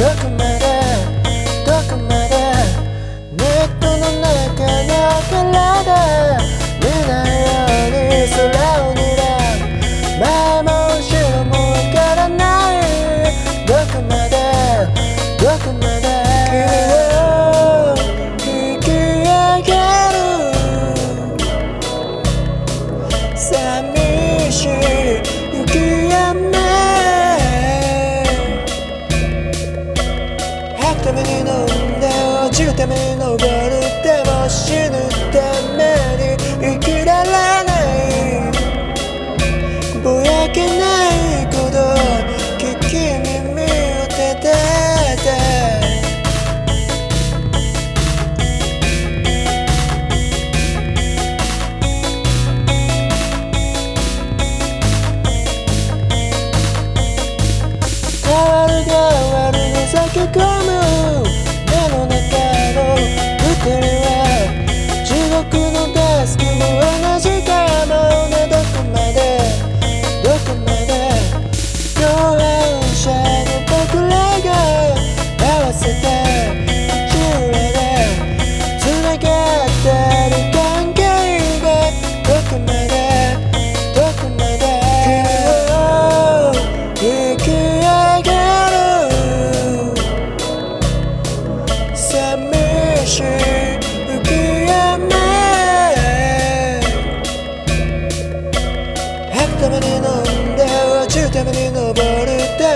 Look at me. ちるため逃れても死ぬために生きられないぼやけないこと聞き耳を立てて。変わる変わるの先込むために登るって